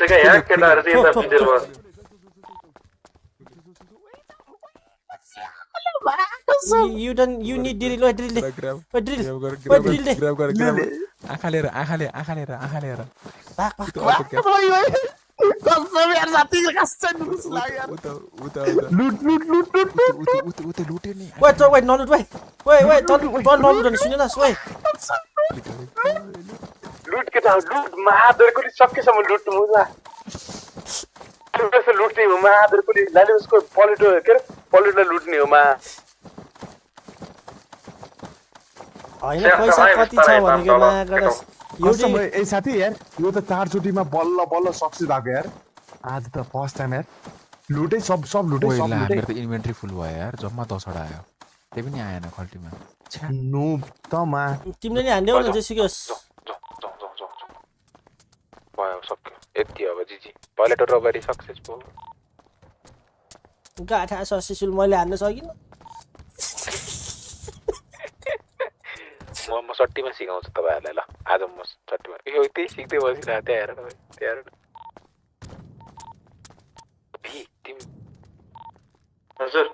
भइसक्यो यहाँ केटाहरू चाहिँ यता भित्र भयो आँखा लिएर आँखा लिएर आँखा लिएर आँखा लिएर क्या लुट्यो नि नलुट सुन न. लुट केटा लुट महादेव कुली सकेसम्म लुट मुला लुट्ने हो लाले उसको पलिटो के अरे? पलिटो लुट्ने हो मा। होइन पैसा कति छ भनेको एउटै ए साथी यार यो त चारचोटिमा बल्ल बल्ल सक्सेस भएको यार। आज त फर्स्ट टाइम यार। लुटै सब सब लुटै सब ला लुटै। मेरो त इन्भेन्ट्री फुल भयो यार। जम्मा दसवटा आयो। त्यही पनि आएन खल्टीमा नो त मा। तिमीले नि हान्यौ न जेसिकस यति अब जिजी पहिला त रबरी सक्सेस भयो गाठा शिशुल मैले हान्न सकिनँ। म म सट्टीमा सिकाउँछु तपाईँहरूलाई ल। आज म सट्टीमा यो त्यही सिक्दै बसिरहेको त्यहाँ हेर त्यहाँ हेर तिमी हजुर।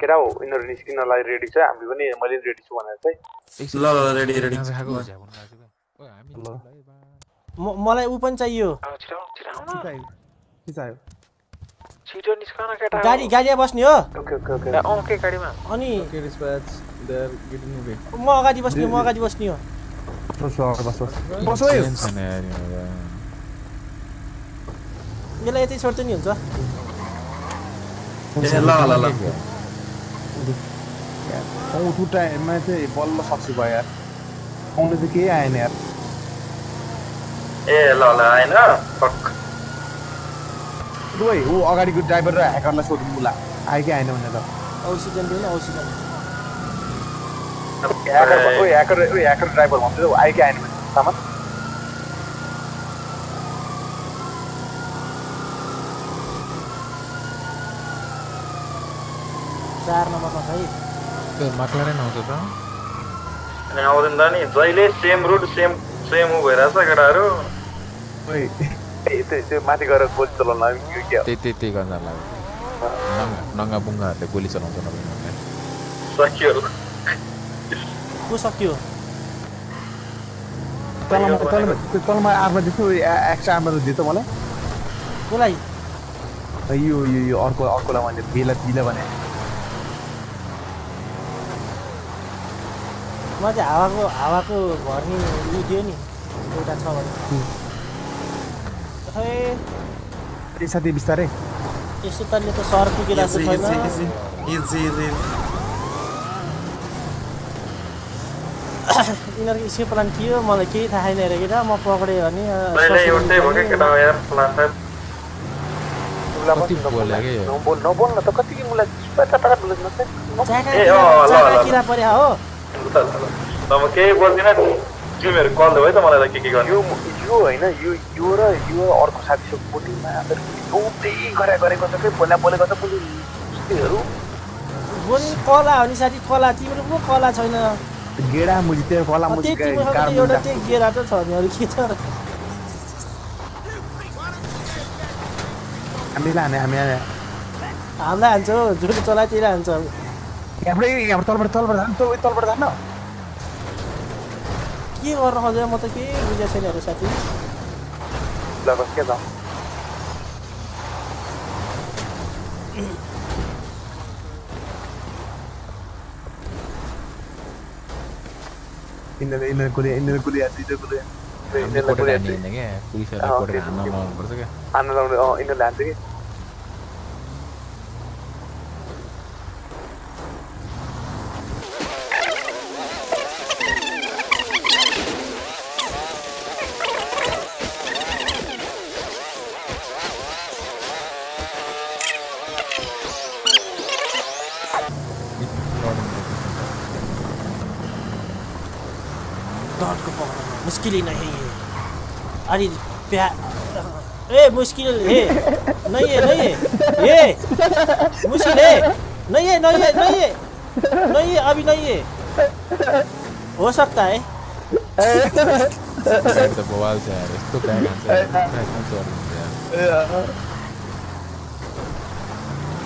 केटा हो यिनीहरू निस्किनलाई रेडी छ? हामी पनि मैले रेडी छु भनेर चाहिँ। ल ल रेडी रेडी मलाई ऊ पनि चाहियो। छिटो निस्कन केटा। गाडी गाडीमा बस्ने हो। Okay okay okay. अँ के गाडीमा। अनि. म अगाडि बस्ने हो, म अगाडि बस्ने हो। बस बस बस बस। बस ओइ Sense छैन यार यिनीहरू। यसलाई यतै छोड्दै नि हुन्छ। ए ल ल ल। टु टाइममा चाहिँ बल्ल सक्सेस भयो यार आउनु चाहिँ केही आएन यार ए ल ल आएन ऊ अगाडिको ड्राइभर र ह्याकरलाई सोध्नु मुला आयो कि आएन भनेर ह्याकर ड्राइभर भन्दै आयो कि आएन भने सामान चार नम्बरमा छ है त्यो आउँछ त अनि आउँदैन त नि जहिले सेम रुट सेम सेम भइरहेछ केटाहरू त्यो त्यो माथि गएर गोली चलाउन लाग्यो क्या त्यही त्यही त्यही गर्न लाग्यो नङ्गा नङ्गा बुङ्गाहरूले गोली चलाउँछ नभए सकियो को सक्यो तलमा तलमा त्यो तलमा आर्मा देख्नु एक्स्ट्रा आर्मा दियो त मलाई कसलाई यो यो यो अर्को अर्कोलाई मैले बेला बिला भने म चाहिँ हावाको हावाको भर्ने उयो दियो नि एउटा छ भने। खै ए साथी बिस्तारै। यस्तो तले त सहर पुगिरहेको इजी छैन। इजी इजी इजी यिनीहरूको स्केप प्लान के हो? मलाई केही थाहा छैन अरे केटा म पक्रियो भने त। किरा परे हो। ल ल त म केही बोल्दिनँ तिमीहरू कल देऊ है त मलाई के के गर्ने यो यो होइन यो यो र यो अर्को साथीसँग बोटिङमा एउटै गरे गरेको छ कि बोला बोलेको छ बोली त्यस्तैहरू बोल्ने कला हो नि साथी कला तिम्रो पो कला छैन गेडा मुजी त्यो कला मुजी त एउटा त्यही गेरा त छ नि अरू के छ र हामी लाने हामी हामीलाई हान्छ हो झुट चलातिर हान्छ यहाँबाट यहाँबाट तलबाट तलबाट तल तलबाट धान न के गर्न खोजेँ म त केही बुझेको छैन अरे साथी ल बस के यिनीहरू कुले यिनीहरू कुले यिनीहरू कुले हामीले कोटेर हान्ने होइन क्या पुलिसहरूलाई कोटेर हान्न लाउनुपर्छ क्या हान्न लाउने अँ यिनीहरूले हान्छ कि मुश्किल ही नहीं है। अरे प्यार ए मुश्किल है। नहीं है नहीं है। ये मुश्किल है। नहीं है नहीं है नहीं है। नहीं है अभी नहीं है। हो सक्ता है। त बवाल छ यार ब्याग हान्छ यार। ब्यागमा चढिन्छ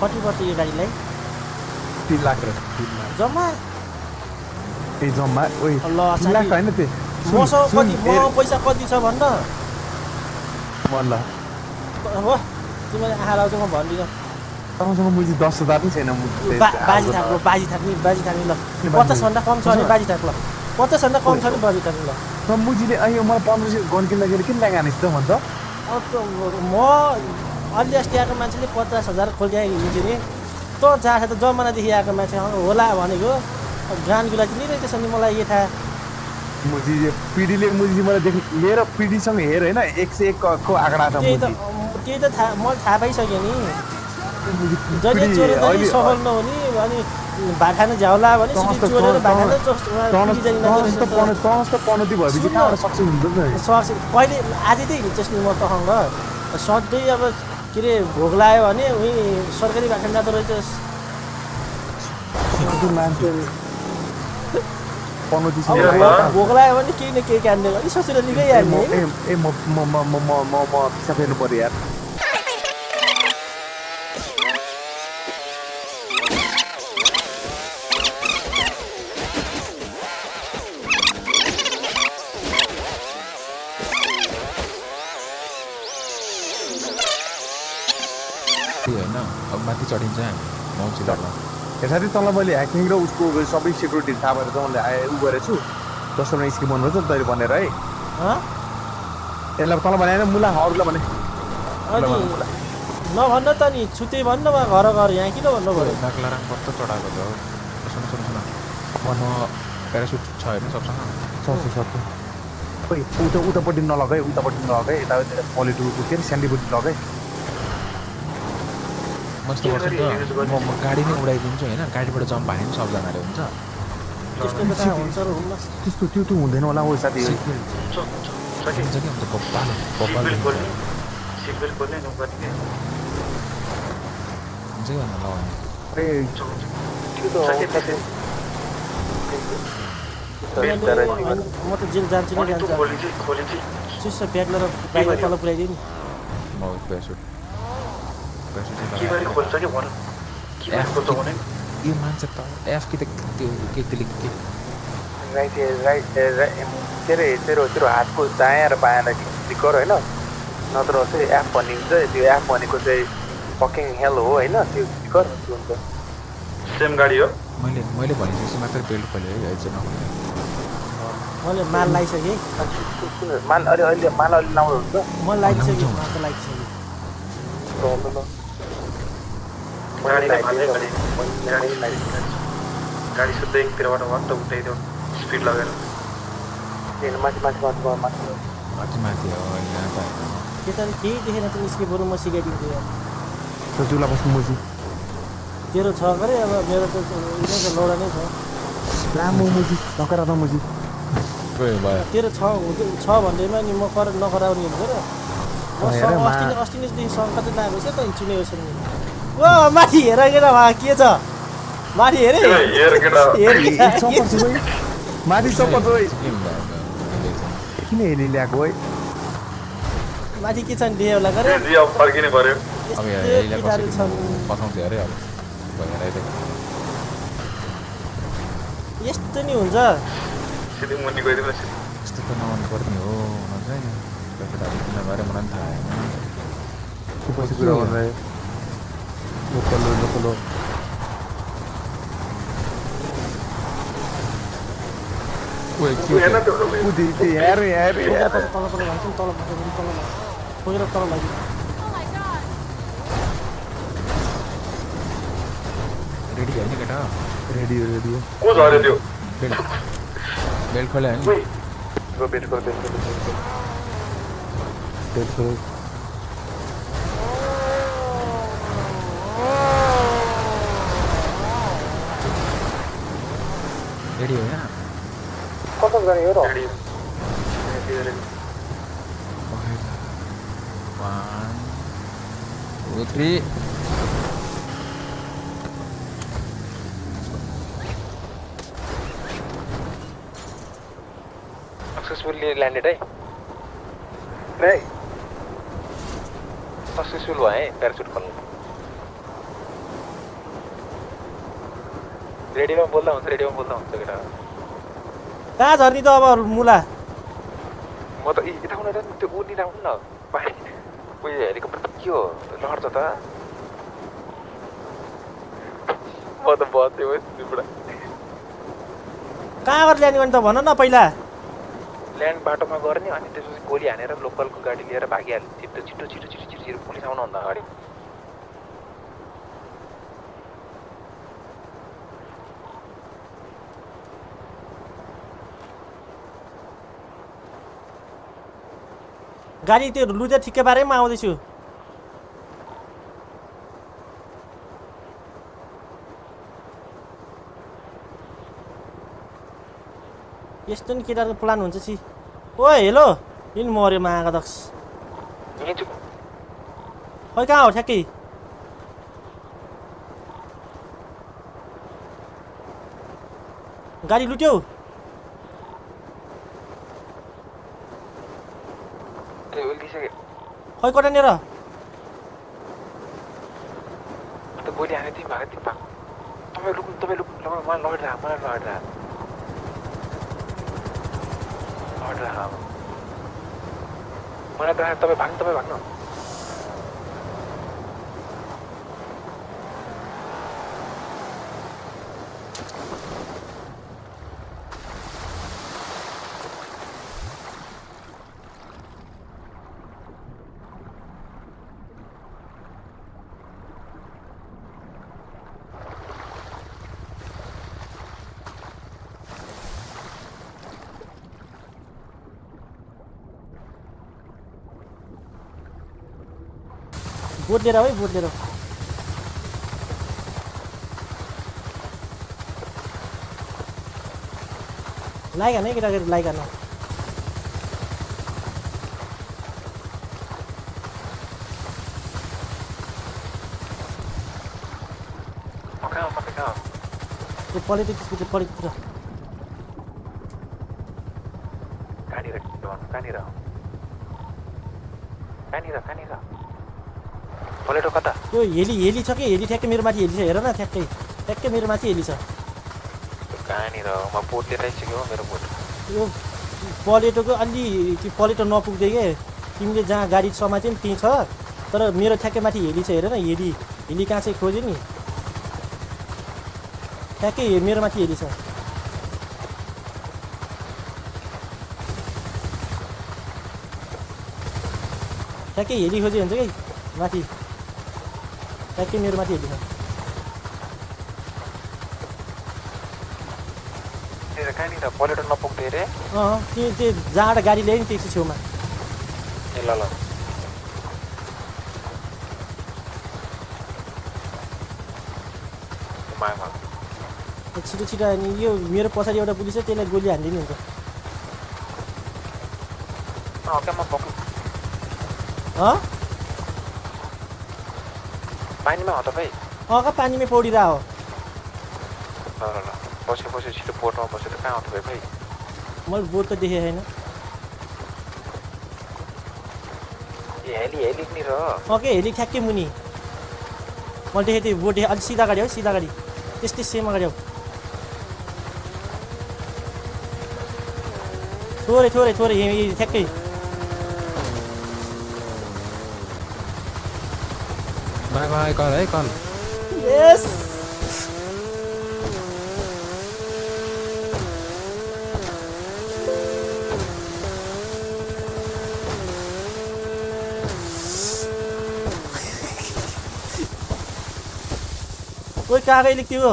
कति पर्छ यो गाडीलाई तिन लाख र तिन लाख जम्मा ए जम्मा ओइ ल तिन लाख होइन त्यो मसँग कति म पैसा कति छ भन्न? ल हो तिमीले आँखा लाउँछ म भन्दिनँ। तपाईँसँग मुजी दस हजार पनि छैन बाजी ल बाजी थाक्ने बाजी थाक्ने ल। पचासभन्दा कम छ भने बाजी थाक ल। पचासभन्दा कम छ भने बाजी थाक्ने ल। त मुजीले अहिले मलाई पन्ध्र सय गन किन्दाखेरि किन लगाने त भन्छ म अलि अस्ति आएको मान्छेले पचास हजार खोलिदिएको हिँड्थ्यो नि त जहाँ त जमानादेखि आएको मान्छे होला भनेको। गानगुला चाहिँ नि रहेछ नि मलाई यो थाहा मुजी पिँढीले मुजी मलाई देख लिएर पिँढीसँग हेर होइन एक सय एकको आँकडा छ त्यही त त्यही थाहा मैले थाहा पाइसकेँ नि। जहिले चोरे सफल नहुने अनि झ्याउला भने कहिले आजै चाहिँ हिँड्छस् नि म तसँग। सधैँ अब के अरे भोग लाग्यो भने उहीँ सरकारी भात खान जाँदो रहेछस् मान्छे पनौती भोग लाग्यो भने केही न केही कान्ने अलिक सोचेर निकै ए ए म म म म म म म पिसा फेर्नु पऱ्यो यार त्यही होइन अब माथि चढिन्छ हामी माउन्सिलरमा हेर साथी तँलाई मैले ह्याकिङ र उसको सबै सेक्युरिटी थाहा भएर चाहिँ मैले आए गरेको छु जसमा स्किम भन्नुपर्छ नि तैँले भनेर है? यसलाई तँलाई भने होइन मुला अरूलाई भने। नभन्न त नि छुते भन्न वा घर घर यहाँ किन भन्नु पऱ्यो नाक्लाराङ कस्तो चढाएको छ सुन सुन सुन। म प्यारासुट छ होइन सबसँग? सक्छु सक्छु खोइ उता उतापट्टि नलगाए उतापट्टि नलगाए यतातिर पोलिटुको के अरे स्यान्डीपट्टि लगाए म यस्तो गर्छु नि त। म म गाडी नै उडाइदिन्छु होइन? गाडीबाट जम्प हाने पनि सबजनाले हुन्छ। त्यस्तो त कहाँ हुन्छ र हुन्न त्यस्तो त्यो त्यो हुँदैन होला हो साथी। हुन्छ कि? हुन्छ भन्नु लगाउने त साथी। मैले होइन, म त जेल जान्छु नै जान्छ। चिसो ब्याग लिएर बाइक तल पुऱ्याइदियो नि म यो मान्छे त एफ कि त त्यो के त्यसले के राइट राइट के अरे तेरो तेरो हातको दायाँ र बायाँलाई क्लिक गर होइन नत्र चाहिँ एप भन्ने हुन्छ त्यो एप भनेको चाहिँ फकिङ हेल हो होइन त्यो क्लिक गर त्यो हुन्छ सेम गाडी हो मैले मैले भनेपछि मात्रै बेल्ट खोल्यो है अहिले चाहिँ नखोल्यो मैले माल लगाइसकेँ माल अलि अहिले माल अलि लाउनु हुन्छ म लगाइसकेँ माल त लगाइसकेँ ल, ल, ल। गाडी मैले त लगाइदिएँ, भाँच्दै मैले- मैले लगाइदिएँ। गाडी सुत्दै एकतिरबाट वाट्ट उठाइदियो स्पिड लगेर माथि माथि माथि त होइन के त केही देखेन चाहिँ निस्के बरु म सिकाइदिन्छु यार त्यो चुला बस्नु मुजी तेरो छ गरे अब मेरो त त लौडा नै छ लामो मुजी नकरा त मुजी तेरो छ हुँदै- छ भन्दैमा नि म कर नगराउने हुन्छ र अस्ति नै अस्ति सङ्कट चाहिँ लागेको छ त हिँड्छु नि ओ माथि हेर केटा भा के छ माथि हेरे हेर केटा माथि चप्पल किन हेरि ल्याएको है माथि के छ नि गरे फर्किनु पर्यो अब यस्तो पठाउँछ अरे अब नि हुन्छ सिधै मुनि यस्तो त पर्ने हो भन्छ होइन त्यो केटाहरू किन गरे मलाई पनि थाहा होइन त्यो पछि कुरा गर्नु लोकल हो लोकल हो ओए के हेर्न हो त्यो उति हेर हेर तल तल तल तल भन्छौँ तल भन्छौँ तल पुगेर तल लाग्यो रेडी भयो नि केटा रेडियो रेडियो को झऱ्यो त्यो बेल्ट बेल्ट खोल्यो नि गो बेट गर बेट गर, बेट गर। त्यसको रेडी हो यहाँ कस्तो गर्ने हो र गाडी one two three successfully landed है नै सक्सेसफुल भयो है प्यारासुट खोल्नु रेडियोमा बोल्दा हुन्छ रेडियोमा बोल्दा हुन्छ केटा। कहाँ झर्ने त अब मुला? म त यता उनीहरू त्यो उनी राउनु न। पानी उयो हेलिकप्टर के हो? लड्छ त। म त बस्थेँ बस्तीबाट कहाँ गरेर ल्याने भने त भन न पहिला। ल्यान्ड बाटोमा गर्ने अनि त्यसपछि गोली हानेर लोकलको गाडी लिएर भागिहाल्यो। छिटो छिटो छिटो छिटो छिटो छिटो पुलिस आउनुभन्दा अगाडि गाडी त्यो लुजा ठिक्कै बारेमा आउँदैछु यस्तो नि केटाहरूको प्लान हुन्छ छि ओ हेलो किन मऱ्यो मागा दक्ष खै कहाँ हो ठ्याक्कै गाडी लुट्यौ त्यो उल्टिसक्यो खै कटानेर गोली हाने तिमी भएको तिमी भएको तपाईँ लुक्नु तपाईँ लुक्नु तपाईँ मलाई लडिरह मलाई लडिरह लडिरह मलाई त तपाईँ भाग्नु तपाईँ भाग्नु बोट लिएर आऊ है बोट लिएर आऊ। लाइक हान है केटाकेटी लाइक हान म कहाँ हो तपाईँ कहाँ हो त्यो पलेटो कता त्यो हेली हेली छ कि हेली ठ्याक्कै मेरो माथि हेली छ हेर न ठ्याक्कै ठ्याक्कै मेरो माथि हेली छ कहाँनिर म बोट लिएर आइसक्यो मेरो बोट यो पलेटोको अलि त्यो पलेटो नपुग्दै के तिमीले जहाँ गाडी समात्यो नि त्यहीँ छ तर मेरो ठ्याक्कै माथि हेली छ हेर न हेली हेली कहाँ चाहिँ खोज्यो नि ठ्याक्कै हे- मेरो माथि हेली छ ठ्याक्कै हेली खोज्यो हुन्छ कि माथि ठ्याक्कै मेरो माथि कहाँनिर पलेटो नपुग्दै रे अँ त्यो त्यो जहाँबाट गाडी ल्यायो नि त्यसको छेउमा ए ल ल छिटो छिटो अनि यो मेरो पछाडि एउटा पुलिस छ त्यसलाई गोली हानिदिनु हुन्छ अँ पानीमा हो तपाईँ? अँ पानीमै पौडिरह हो। ल ल ल बस्यो बस्यो छिटो बोटमा बस्यो त कहाँ हो तपाईँ भाइ? मैले बोट त देखेको छैन ए हेली हेली नि र। अँ के हेली ठ्याक्कै मुनि। मैले देखेँ त्यो बोट देखेँ अलिक सिधा गाडी हो सिधा गाडी। त्यस्तै सेम अगाडि हो। थोरै थोरै थोरै यही- यही ठ्याक्कै बाई बाई कल है कल यस ओइ कागै लेख त्यो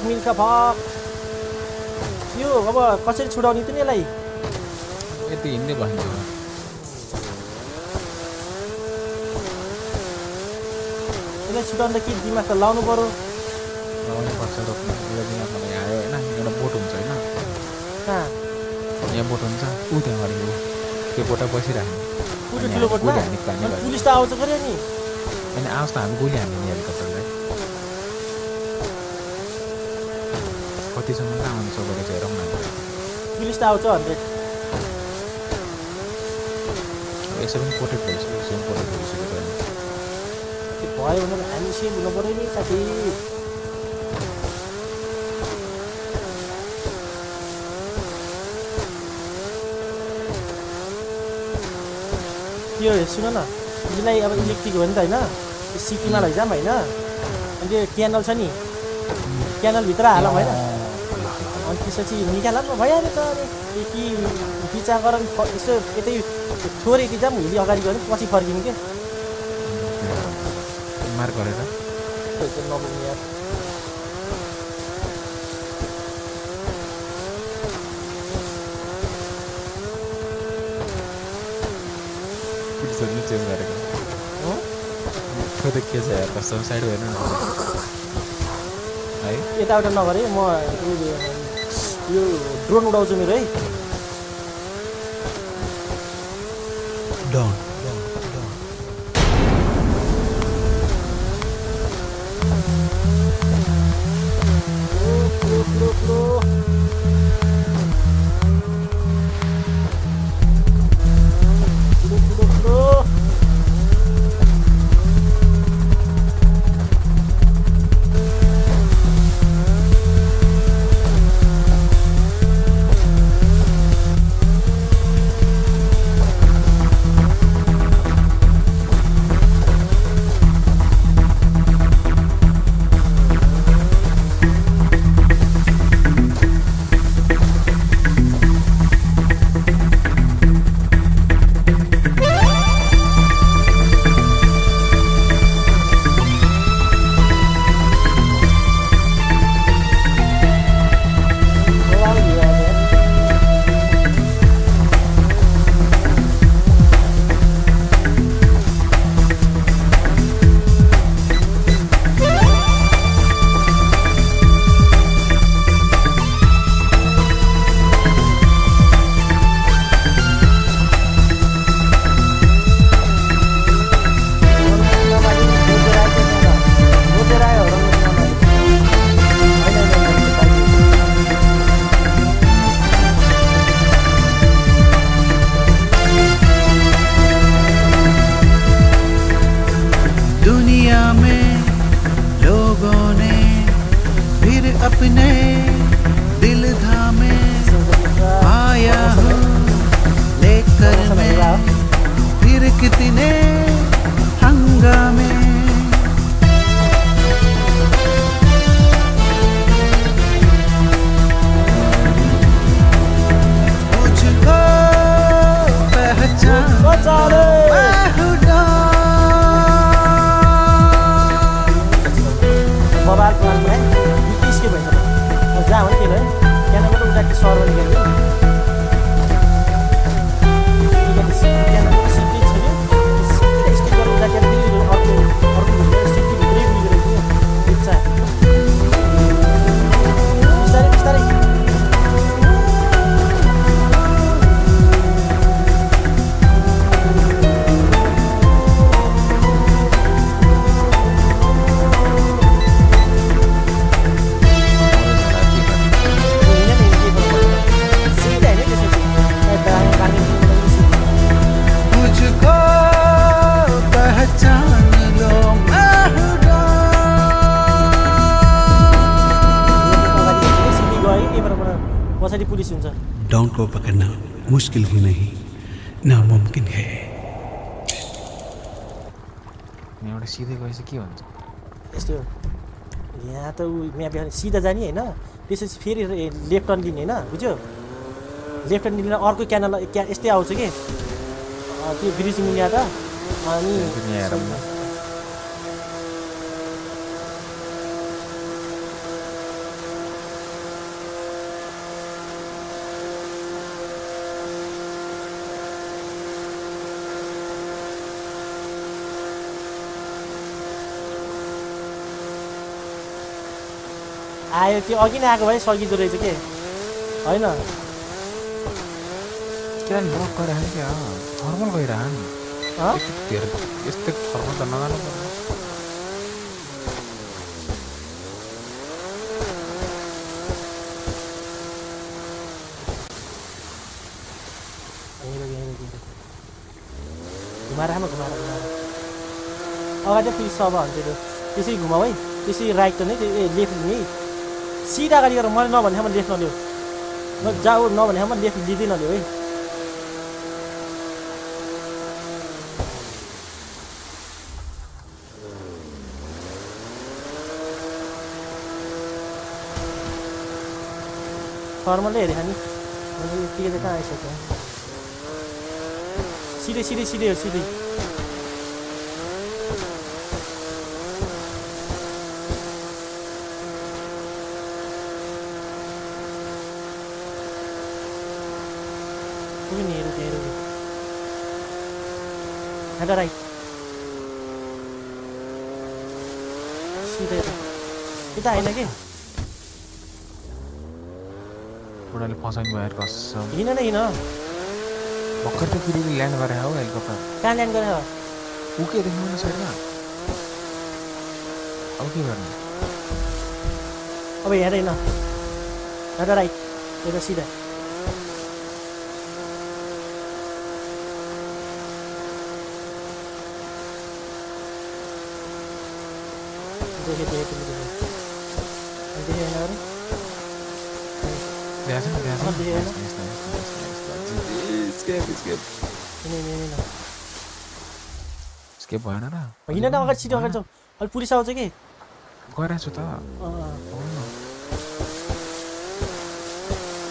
भाग मिल्छ भाग यो अब कसरी छुडाउने त नि यसलाई यति हिँड्दै भन्छ यसलाई छुटाउनु त के दिमाग त लाउनु पऱ्यो लगाउनु पर्छ मलाई आयो होइन एउटा बोट हुन्छ होइन यहाँ बोट हुन्छ ऊ त्यहाँ त्यो बोटा बसिराख्नु ठुलो हामी। पुलिस त आउँछ गऱ्यो नि अनि आओस् न हामी गोली हेलिकप्टरलाई कतिसम्म कहाँ आउनु सकेको छ हेरौँ न पुलिस त आउँछ हन्ड्रेड यसो पनि पोर्ट्रेट भइसक्यो यसो पनि भइसक्यो त। भयो भने हामी सेम हुनु पऱ्यो नि साथी। त्यो सुन न यसलाई अब इलेक्ट्रिक हो नि त होइन? सिटीमा लैजाऊँ होइन? अनि त्यो क्यानल छ नि। क्यानलभित्र हालौँ होइन? त्यसपछि निकालौँ भइहाल्यो त त्यो कि बिचा गर यसो यतै थोरै यति जाऊँ हिँडी अगाडि गऱ्यौँ पछि फर्किनु के मार गरेर। चेन्ज गरेको। के छ यार कस्तो साइड भएन। न है? यताबाट नगरे म यो ड्रोन उडाउँछु मेरो है Down. solving पुलिस हुन्छ। डॉन को पकड़ना मुश्किल ही नहीं नामुमकिन है। यहाँबाट सिधै गएपछि के हुन्छ? यस्तो यहाँ त ऊ म्याप यहाँ सिधा जाने होइन। त्यसपछि फेरि लेफ्ट टर्न लिने होइन बुझ्यो? लेफ्ट टर्न लिने अर्को क्यानल क्या यस्तै आउँछ कि? त्यो ब्रिज मुनिया त। अनि आयो त्यो अघि नै आएको भए सकिँदो रहेछ के? होइन। थर्मल यस्तै ठाउँमा त रोक्यो। घुमाएर आमा घुमाएर घुमाएर। अगाडि फेरि सभा हुन्छ त्यो। त्यसरी घुमाऊ है। त्यसरी राइट त नै त्यो ए लेफ्ट लिने सिधा अगाडि गरेर मैले नभने ठाउँमा लेफ्ट नलियो म जाऊ नभने ठाउँमा लेफ्ट लिँदै नलियो है। फर्मलै हेरेको नि यत्तिकै त कहाँ आइसक्यो? सिधै सिधै सिधै हो सिधै पुग्यो नि हेरौँ हेरौँ हेर राइट सिधै यता यता होइन कि बुढाले फसाउनु भयो कसम हिँड न हिँड भर्खर त फेरि ल्यान्ड गरे हौ हेलिकप्टर कहाँ ल्यान्ड गरेर ऊ के देख्नु न साइडमा अब के गर्ने अब हेर हिँड हेर राइट यता सिधा देखेँ देखेँ तिमीले देखेँ अनि देखेँ होइन अरे नि नि देखेन? यस्तो, यस्तो, यस्तो, यस्तो, यस्तो। Escape, escape. हिँड हिँड हिँड Escape भएन र हिँड न अगाडि पुलिस आउँछ कि गइरहेको त।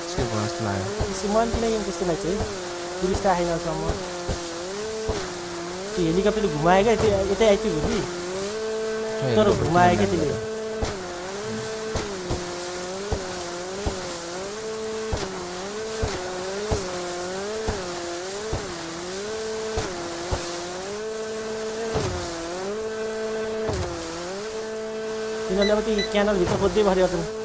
Escape भयो जस्तो लाग्यो मैले किन त्यस्तो लाग्छ है पुलिस त आएन अहिलेसम्म त्यो हेलिकप्टरले घुमायो क्या त्यो यतै आइपुग्यो कि तर घुमायो क्या त्यसले तिनीहरूले अब त्यो क्यानलभित्र खोज्दै भरे